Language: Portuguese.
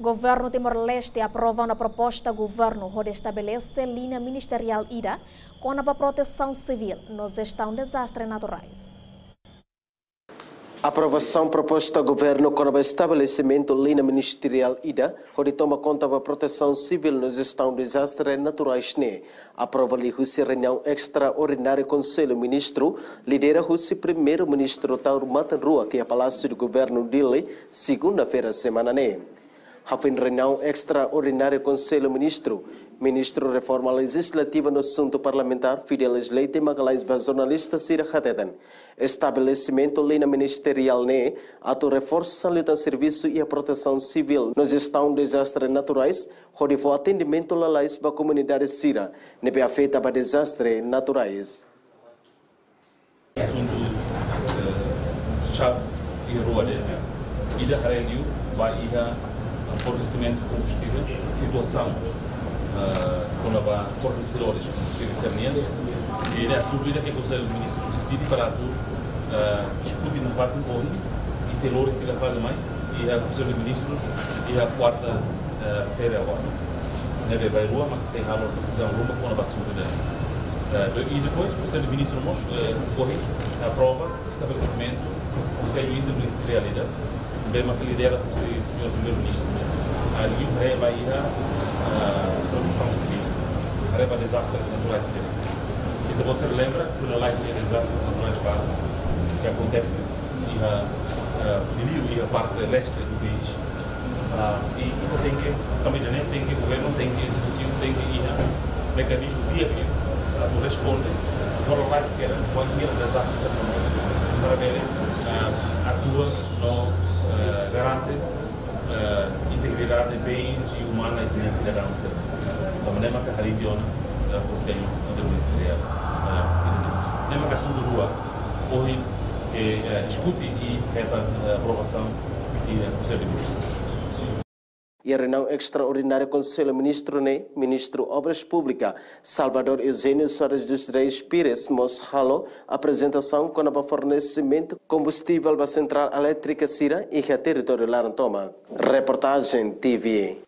Governo Timor-Leste aprova uma proposta governo onde estabelece linha ministerial IDA com a proteção civil nos estão desastres naturais. Aprovação proposta do governo com o estabelecimento linha ministerial IDA, onde toma conta da proteção civil nos estão desastres naturais. Ne. Aprova ali a reunião extraordinária Conselho Ministro, lidera o primeiro-ministro Tauro Matanrua, que é Palácio do Governo dele, segunda-feira semana. Ne. Hafin reunião extraordinária Conselho Ministro, Ministro Reforma Legislativa no assunto parlamentar, Fidelis Leite Magalhães jornalista Cira Hatetan. Estabelecimento linha ministerial ne, ato reforço a serviço e a proteção civil nos estão desastres naturais, for atendimento la leis para a comunidade Cira, nebe afeta para desastres naturais. Assunto chave e rua dele. Ida Hareliu vai ir fornecimento de combustível, situação uh, com a fornecedores de combustível externo e é assunto que o Conselho de Ministros decide para tu uh, no fato hoje e se louro que faz mais e o Conselho de Ministros e a quarta uh, feira agora. Né, vai rua, mas sem a decisão ruma com a. Uh, e depois o Conselho de Ministros nos uh, corre aprova estabelecimento do Conselho Interministerial bem que lidera o senhor primeiro-ministro. Ali ir a proteção civil. Reba desastres naturais ser se você lembra lei de desastres naturais lá que acontece e a Rio e a parte leste do país. E então tem que também tem que o governo tem que executivo tem que ir a mecanismo dia para responder por lá que era quando ia desastre para ver atua no uh, garante uh, integridade bem de humana e de cidadão ser. Da maneira que a religião do Conselho Interministerial. Lembra que assunto rua hoje que discute e reta aprovação e Conselho de Ministros e reunião extraordinária Conselho Ministro ne Ministro Obras Públicas Salvador Eugênio Soares dos Reis Pires Moshalo apresentação com o fornecimento combustível para a central elétrica Sira e a território Larantoma. Reportagem TV.